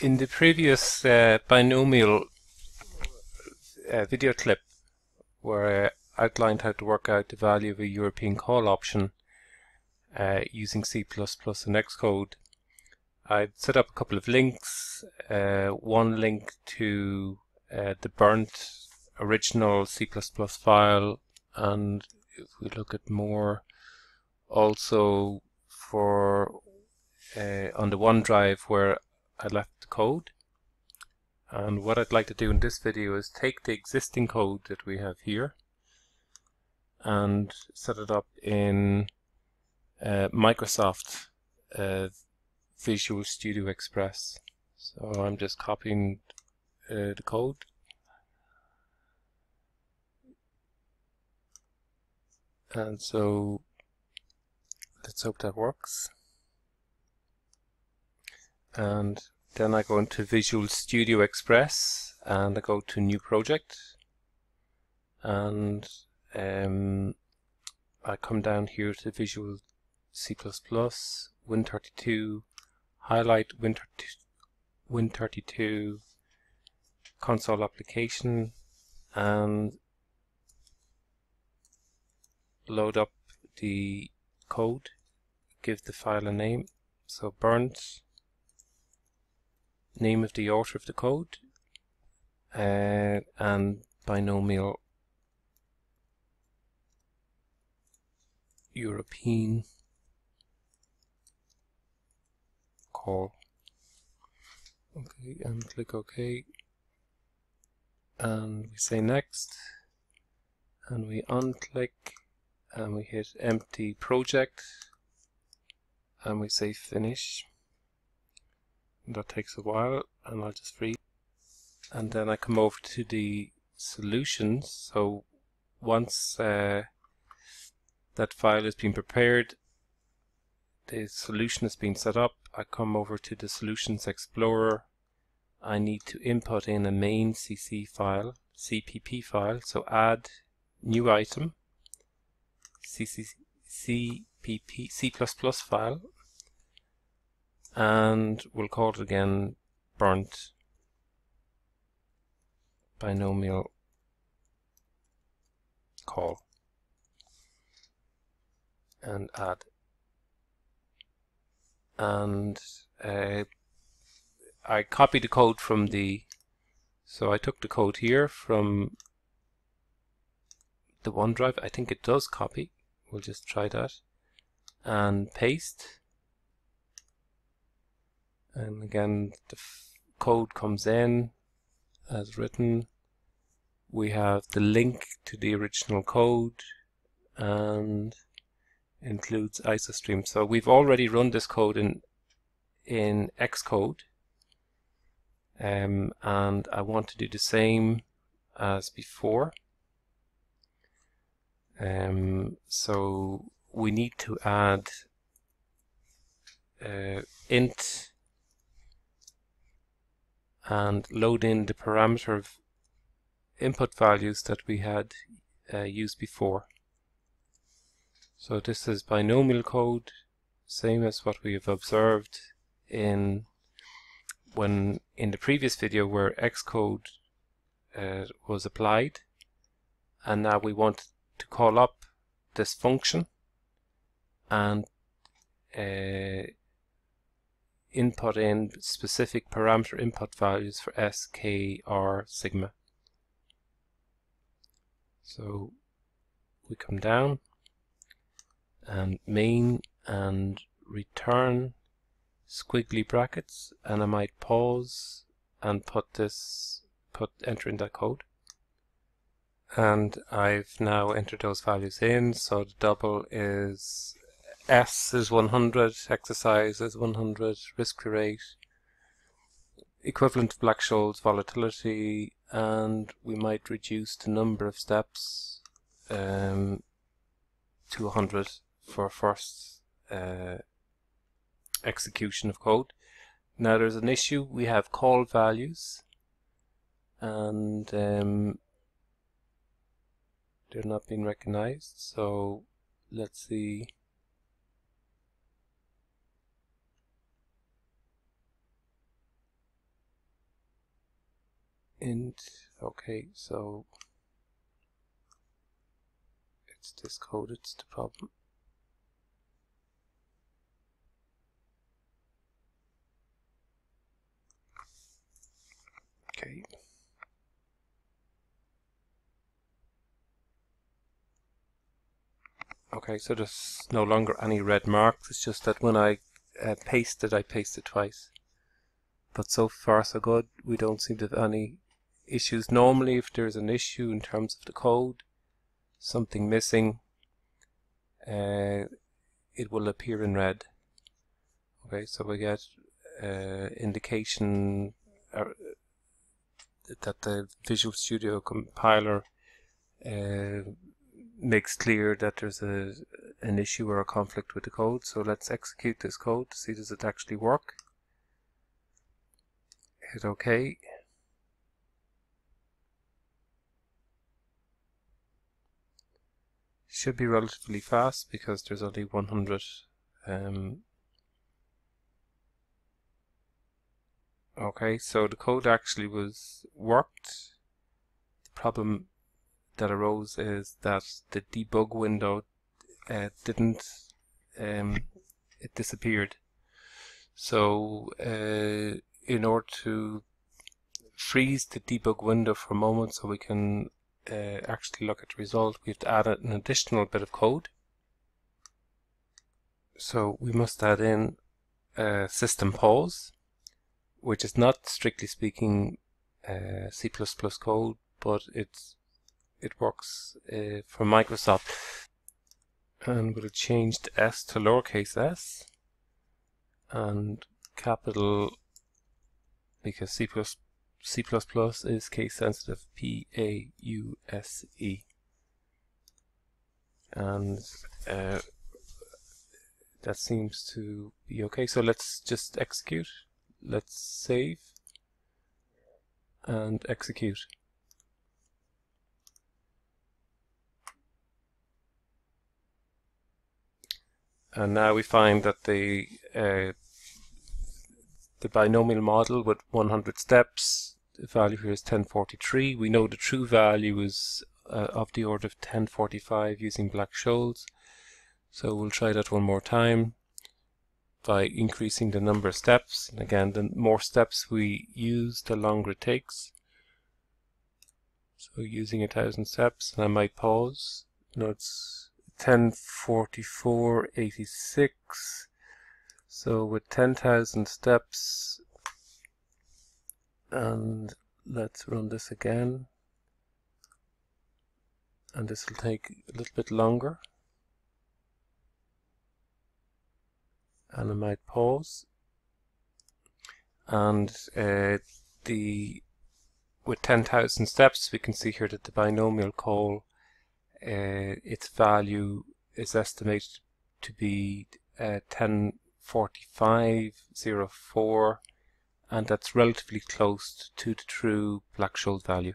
In the previous uh, binomial uh, video clip where I outlined how to work out the value of a European call option uh, using C++ and Xcode, I've set up a couple of links. Uh, one link to uh, the Bernt original C++ file and if we look at more also for uh, on the OneDrive where I left the code. And what I'd like to do in this video is take the existing code that we have here and set it up in uh, Microsoft uh, Visual Studio Express. So I'm just copying uh, the code. And so let's hope that works and then I go into Visual Studio Express and I go to New Project and um, I come down here to Visual C++, Win32, highlight Win32, console application and load up the code, give the file a name, so Bernt name of the author of the code uh, and binomial European call. Okay, and click OK. And we say next. And we unclick and we hit empty project and we say finish that takes a while and I'll just freeze and then I come over to the solutions. So once uh, that file has been prepared the solution has been set up I come over to the solutions explorer. I need to input in a main CC file CPP file so add new item. CC, CPP C++ file and we'll call it again Bernt binomial call. And add. And uh, I copied the code from the so I took the code here from the OneDrive. I think it does copy. We'll just try that. And paste and again the code comes in as written. We have the link to the original code and includes iostream. So we've already run this code in in Xcode um, and I want to do the same as before. Um, so we need to add uh, int and load in the parameter of input values that we had uh, used before. So this is binomial code, same as what we have observed in when in the previous video where Xcode uh, was applied and now we want to call up this function and uh, input in specific parameter input values for S, K, R, sigma. So we come down and main and return squiggly brackets and I might pause and put this put enter in that code and I've now entered those values in so the double is S is 100, exercise is 100, risk rate, equivalent to Black-Scholes volatility, and we might reduce the number of steps um, to 100 for first uh, execution of code. Now there's an issue, we have call values and um, they're not being recognized so let's see int okay so it's this code it's the problem. Okay. Okay so there's no longer any red marks it's just that when I uh, pasted I pasted twice. But so far so good. We don't seem to have any issues. Normally if there's an issue in terms of the code something missing uh, it will appear in red. Okay so we get uh, indication uh, that the Visual Studio compiler uh, makes clear that there's a an issue or a conflict with the code. So let's execute this code to see does it actually work. Hit OK should be relatively fast because there's only 100 um, okay so the code actually was worked the problem that arose is that the debug window uh, didn't um, it disappeared. So uh, in order to freeze the debug window for a moment so we can uh, actually look at the result, we have to add an additional bit of code. So we must add in a system pause, which is not strictly speaking uh, C++ code, but it's it works uh, for Microsoft. And we'll change the S to lowercase s and capital because C++ C++ is case sensitive P-A-U-S-E and uh, that seems to be okay. So let's just execute. Let's save and execute. And now we find that the uh, the binomial model with 100 steps. The value here is 1043. We know the true value is uh, of the order of 1045 using Black-Scholes. So we'll try that one more time by increasing the number of steps. And again, the more steps we use, the longer it takes. So using a thousand steps, and I might pause. No, it's 1044.86. So with 10,000 steps, and let's run this again, and this will take a little bit longer. And I might pause. And uh, the with 10,000 steps, we can see here that the binomial call, uh, its value is estimated to be uh, 10 4504 and that's relatively close to the true Black-Scholes value.